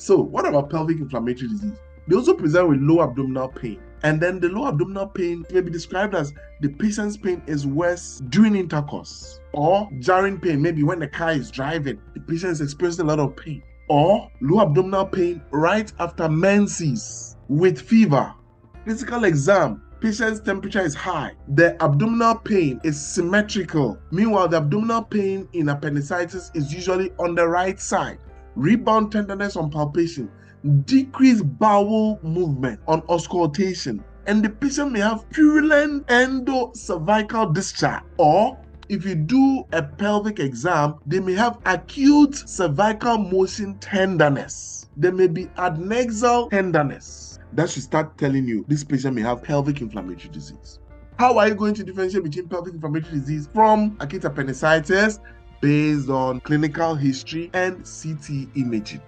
So, what about pelvic inflammatory disease? They also present with low abdominal pain. And then the low abdominal pain may be described as the patient's pain is worse during intercourse or jarring pain, maybe when the car is driving, the patient is experiencing a lot of pain, or low abdominal pain right after menses with fever. Physical exam, patient's temperature is high. The abdominal pain is symmetrical. Meanwhile, the abdominal pain in appendicitis is usually on the right side. Rebound tenderness on palpation, decreased bowel movement on auscultation, and the patient may have purulent endocervical discharge or if you do a pelvic exam, they may have acute cervical motion tenderness. There may be adnexal tenderness. That should start telling you this patient may have pelvic inflammatory disease. How are you going to differentiate between pelvic inflammatory disease from acute appendicitis? Based on clinical history and CT imaging.